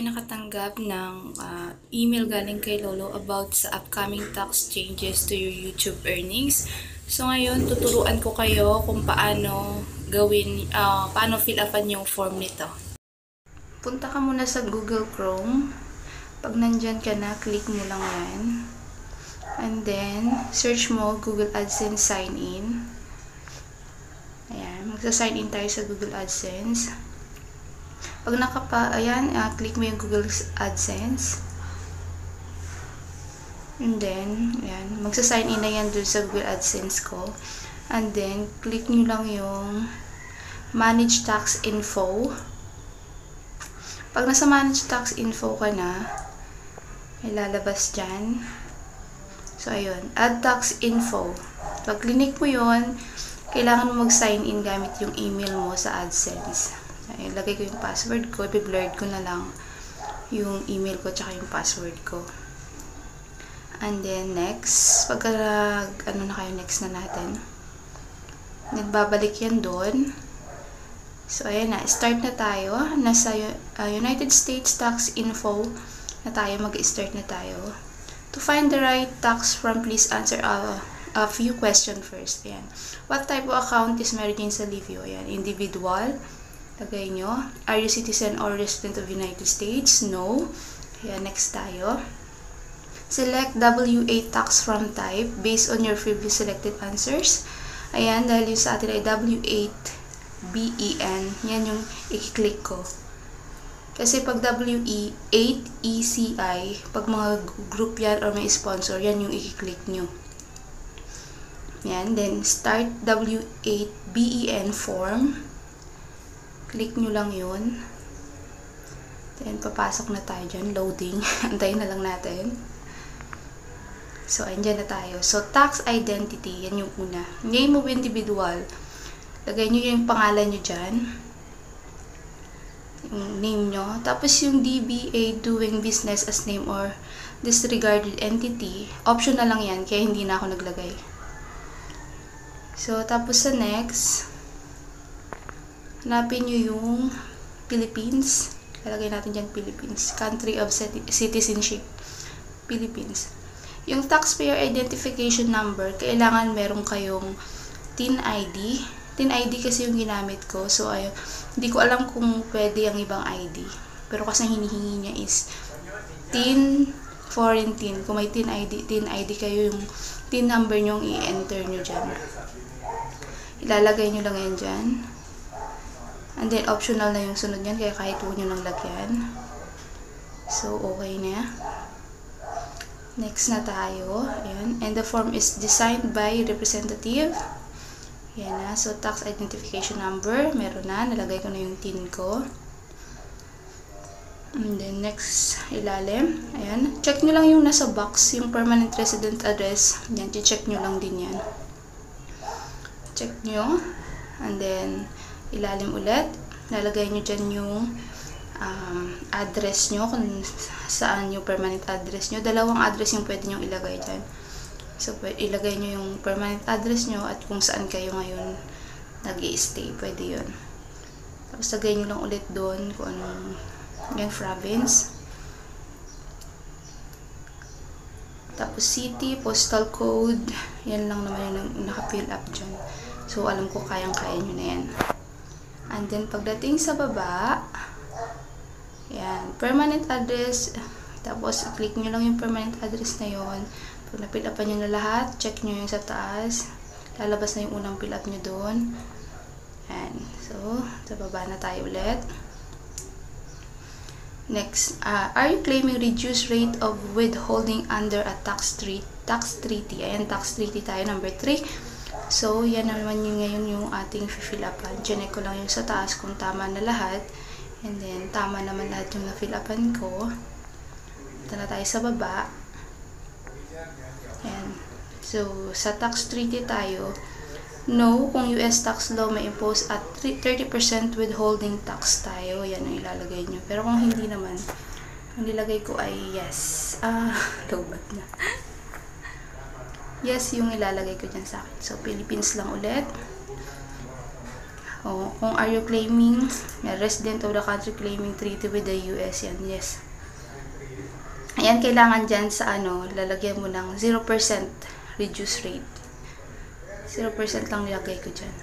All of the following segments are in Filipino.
tayo nakatanggap ng ah, email galing kay Lolo about sa upcoming tax changes to your YouTube earnings. So ngayon, tuturuan ko kayo kung paano gawin, ah, paano fill upan yung form nito. Punta ka muna sa Google Chrome. Pag nandyan ka na, click mo lang yan. And then, search mo Google AdSense sign in. Ayan, magsa-sign in tayo sa Google AdSense. Pag nakapa, ayan, uh, click mo yung Google AdSense. And then, ayan, magsa-sign in na yan dun sa Google AdSense ko. And then, click nyo lang yung Manage Tax Info. Pag nasa Manage Tax Info ka na, may lalabas dyan. So, ayun. Add Tax Info. Pag clinic mo yon kailangan mo mag-sign in gamit yung email mo sa AdSense. Ilagay ko yung password ko, i-blurred ko na lang yung email ko tsaka yung password ko. And then, next, pagka, ano na kayo, next na natin. Nagbabalik yan doon. So, ayan na, start na tayo. Nasa uh, United States Tax Info na tayo, mag-start na tayo. To find the right tax from, please answer uh, a few questions first. Ayan. What type of account is Mary Jane Salivio? Ayan. Individual. Lagay nyo. Are you citizen or resident of United States? No. Ayan. Next tayo. Select W8 tax from type based on your previously selected answers. Ayan. Dahil yung sa atin ay W8 BEN. Yan yung i-click ko. Kasi pag WE, 8 ECI, pag mga group yan or may sponsor, yan yung i-click nyo. Yan. Then, start W8 BEN form. Click nyo lang yun. Then, papasok na tayo dyan. Loading. Antayin na lang natin. So, andyan na tayo. So, tax identity. Yan yung una. Name of individual. Lagay nyo yung pangalan nyo dyan yung name nyo. Tapos yung DBA doing business as name or disregarded entity, optional lang yan, kaya hindi na ako naglagay. So, tapos sa next, hanapin nyo yung Philippines. Lalagay natin dyan Philippines. Country of citizenship. Philippines. Yung taxpayer identification number, kailangan meron kayong TIN ID. TIN ID kasi yung ginamit ko. So, ayun. Hindi ko alam kung pwede ang ibang ID. Pero kasi hinihingi niya is TIN, foreign TIN. Kung may TIN ID, TIN ID kayo yung TIN number nyo i-enter nyo dyan. Ilalagay nyo lang yan dyan. And then, optional na yung sunod yan. Kaya kahit huwag nyo nang lagyan. So, okay na. Next na tayo. Ayan. And the form is designed by representative. Yan na. So, tax identification number. Meron na. Nalagay ko na yung TIN ko. And then, next, ilalim. Ayan. Check nyo lang yung nasa box. Yung permanent resident address. Yan. Check nyo lang din yan. Check nyo. And then, ilalim ulit. Nalagay nyo dyan yung um, address nyo. Kung saan yung permanent address nyo. Dalawang address yung pwede nyo ilagay dyan. So, ilagay nyo yung permanent address nyo at kung saan kayo ngayon nag stay Pwede yun. Tapos, lagay nyo lang ulit doon kung anong yan, province. Tapos, city, postal code. Yan lang naman yung naka-fill up dyan. So, alam ko kayang-kaya nyo na yan. And then, pagdating sa baba, yan, permanent address. Tapos, click nyo lang yung permanent address na yon pag na-fill upan nyo na lahat, check nyo yung sa taas. Lalabas na yung unang fill up nyo doon. Yan. So, sa baba na tayo ulit. Next, uh, are you claiming reduced rate of withholding under a tax treaty? Tax treaty. Ayan, tax treaty tayo, number 3. So, yan naman yung ngayon yung ating fill upan. Check ko lang yung sa taas kung tama na lahat. And then, tama naman lahat yung na-fill upan ko. Ito na tayo sa baba. Yan. So, sa tax treaty tayo, no, kung US tax law may impose at 30% withholding tax tayo, yan ang ilalagay nyo. Pero kung hindi naman, ang nilagay ko ay yes. Ah, lobat na. Yes, yung ilalagay ko dyan sa akin. So, Philippines lang ulit. O, kung are you claiming, a resident of the country claiming treaty with the US, yan, yes. Ayan, kailangan dyan sa ano, lalagyan mo ng 0% reduce rate. 0% lang nilagay ko dyan.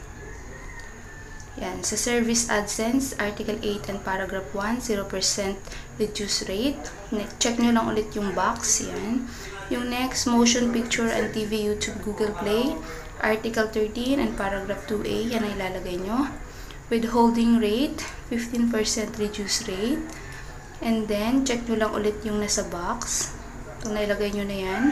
Yan, sa Service AdSense, Article 8 and Paragraph 1, 0% reduce rate. Check nyo lang ulit yung box, yan. Yung next, Motion Picture and TV YouTube Google Play, Article 13 and Paragraph 2A, yan ay ilalagay nyo. Withholding rate, 15% reduce rate. And then, check nyo lang ulit yung nasa box. Kung nailagay nyo na yan.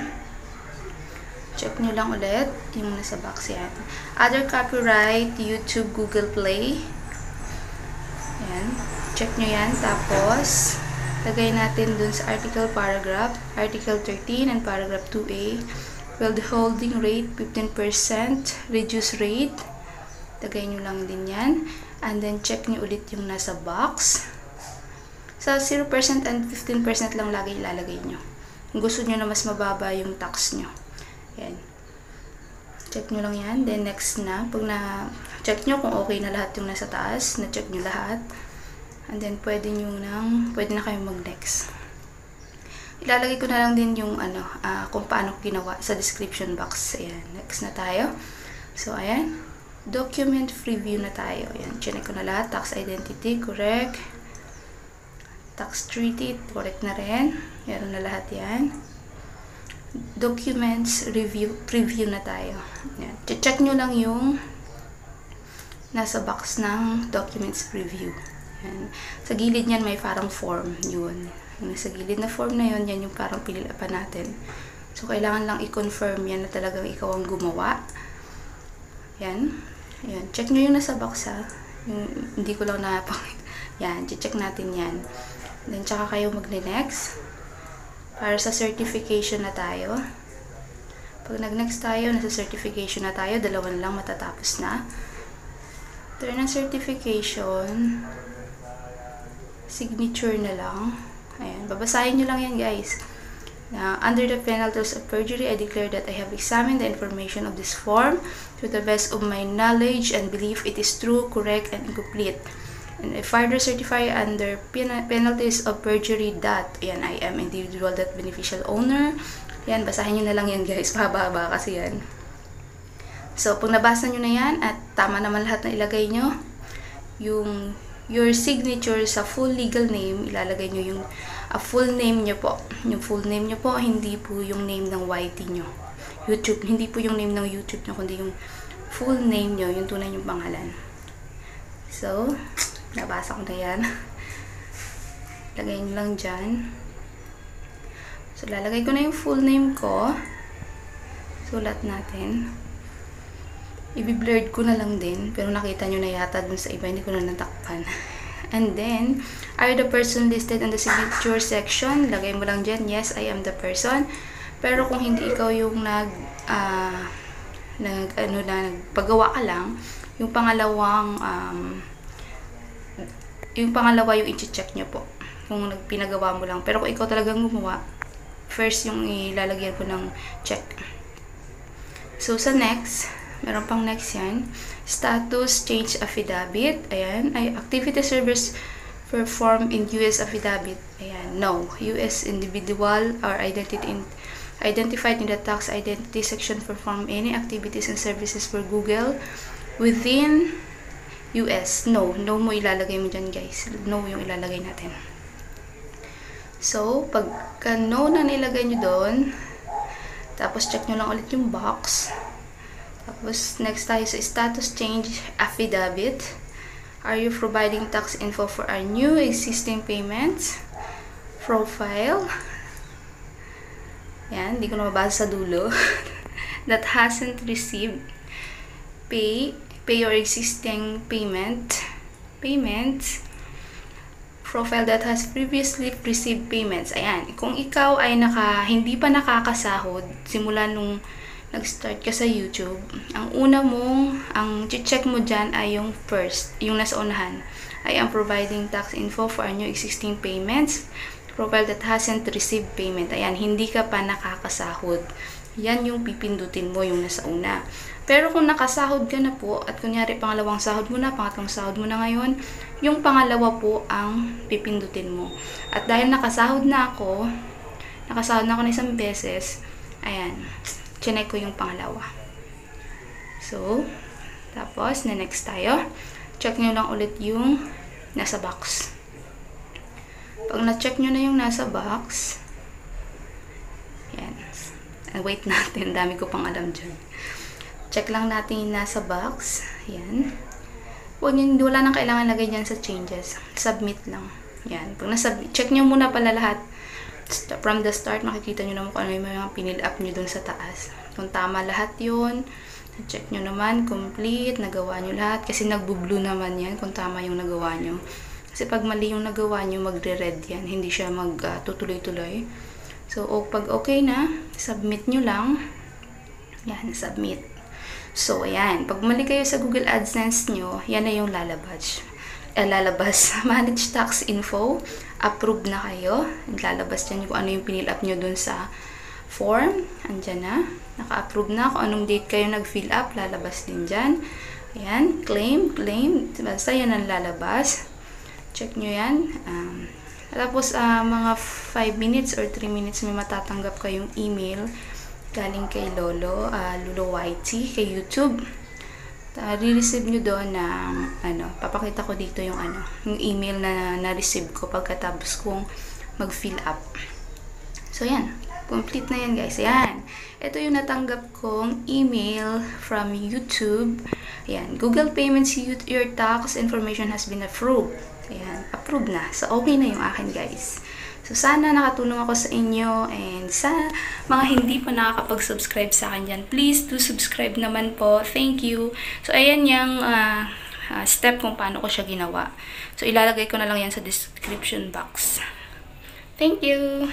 Check nyo lang ulit yung nasa box yan. Other copyright, YouTube, Google Play. Yan. Check nyo yan. Tapos, lagay natin dun sa article paragraph, article 13 and paragraph 2A. Withholding rate, 15%. Reduce rate. Lagay nyo lang din yan. And then, check nyo ulit yung nasa box. Sa 0% and 15% lang lagi ilalagay nyo. Kung gusto nyo na mas mababa yung tax nyo. Yan. Check nyo lang yan. Then, next na. Pag na-check nyo kung okay na lahat yung nasa taas, na-check nyo lahat. And then, pwede nyo nang, pwede na kayo mag-next. Ilalagay ko na lang din yung ano, uh, kung paano ginawa sa description box. Ayan, next na tayo. So, ayan. Document preview na tayo. Ayan, check ko na lahat. Tax identity, correct. Tax treaty, correct na rin. Meron na lahat yan. Documents review, preview na tayo. Ayan. Check nyo lang yung nasa box ng documents preview. Ayan. Sa gilid niyan may parang form. Yun. Yung sa gilid na form na yun, yan yung parang pinilapan natin. So, kailangan lang i-confirm yan na talagang ikaw ang gumawa. Yan. Yan. Check nyo yung nasa box ha. Yung, hindi ko lang napang... Yan. Check natin yan. Then, tsaka kayo magne-next. Para sa certification na tayo. Pag nag-next tayo, nasa certification na tayo. Dalawan lang matatapos na. Turn ng certification. Signature na lang. Ayan, babasahin nyo lang yan guys. Uh, under the penalties of perjury, I declare that I have examined the information of this form to the best of my knowledge and belief it is true, correct, and incomplete. And I further certify under pen penalties of perjury that, ayan, I am individual that beneficial owner. Yan, basahin nyo na lang yan guys, pahaba kasi yan. So, pag nabasa nyo na yan, at tama naman lahat na ilagay nyo, yung your signature sa full legal name, ilalagay nyo yung a full name nyo po. Yung full name nyo po, hindi po yung name ng YT nyo. YouTube, hindi po yung name ng YouTube nyo, kundi yung full name nyo, yung tunay yung pangalan. So, nabasa ko na yan. Lagay nyo lang dyan. So, lalagay ko na yung full name ko. Sulat natin. i-blurred ko na lang din. Pero nakita nyo na yata dun sa iba, hindi ko na natakpan. And then, are the person listed in the signature section? Lagay mo lang dyan, yes, I am the person. Pero kung hindi ikaw yung nag, uh, nag, ano na, nagpagawa ka lang, yung pangalawang, um, yung pangalawa yung i-check nyo po. Kung nagpinagawa mo lang. Pero kung ikaw talagang gumawa, first yung ilalagyan ko ng check. So, sa next, Meron pang next yan. Status change affidavit. Ayan. Ay, activity service perform in US affidavit. Ayan. No. US individual or identity in, identified in the tax identity section perform any activities and services for Google within US. No. No mo ilalagay mo dyan guys. No yung ilalagay natin. So, pagka no na nilagay nyo doon, tapos check nyo lang ulit yung box. Tapos, next tayo sa status change affidavit. Are you providing tax info for our new existing payments? Profile. Yan, hindi ko na mabasa sa dulo. that hasn't received pay, pay your existing payment, payments, profile that has previously received payments. Ayan, kung ikaw ay naka, hindi pa nakakasahod, simula nung nag-start ka sa YouTube, ang una mong, ang check mo dyan ay yung first, yung nasa unahan. I am providing tax info for new existing payments, profile that hasn't received payment. Ayan, hindi ka pa nakakasahod. Yan yung pipindutin mo yung nasa una. Pero kung nakasahod ka na po, at kunyari pangalawang sahod mo na, pangatlong sahod mo na ngayon, yung pangalawa po ang pipindutin mo. At dahil nakasahod na ako, nakasahod na ako ng isang beses, ayan, chinek ko yung pangalawa. So, tapos, na next tayo. Check nyo lang ulit yung nasa box. Pag na-check nyo na yung nasa box, wait natin, dami ko pang alam dyan. Check lang natin yung nasa box. Yan. Huwag nyo, wala nang kailangan lagay dyan sa changes. Submit lang. Yan. Pag nasa, check nyo muna pala lahat. From the start, makikita nyo naman kung ano yung mga pinil up nyo dun sa taas. Kung tama lahat yun, check nyo naman, complete, nagawa nyo lahat. Kasi nagbo-blue naman yan kung tama yung nagawa nyo. Kasi pag mali yung nagawa nyo, magre-red yan. Hindi siya magtutuloy-tuloy. Uh, so, o, pag okay na, submit nyo lang. Yan, submit. So, ayan. Pag mali kayo sa Google AdSense nyo, yan na yung lalabas. Eh, lalabas. Manage tax info. Approve na kayo. Lalabas dyan kung ano yung pinil up nyo dun sa form. Andyan na. Naka-approve na. Kung anong date kayo nag-fill up, lalabas din dyan. Ayan. Claim, claim. Basta yan ang lalabas. Check nyo yan. Um, tapos, uh, mga 5 minutes or 3 minutes may matatanggap kayong email galing kay Lolo, uh, Lolo YT, kay YouTube. Uh, re-receive nyo doon ng, ano, papakita ko dito yung, ano, yung email na na-receive ko pagkatapos kong mag-fill up. So, yan. Complete na yan, guys. Yan. Ito yung natanggap kong email from YouTube. Yan. Google Payments, your tax information has been approved. Ayan, approved na. So, okay na yung akin, guys. So, sana nakatulong ako sa inyo and sa mga hindi pa nakakapag-subscribe sa akin dyan, please do subscribe naman po. Thank you. So, ayan yung uh, uh, step kung paano ko siya ginawa. So, ilalagay ko na lang yan sa description box. Thank you!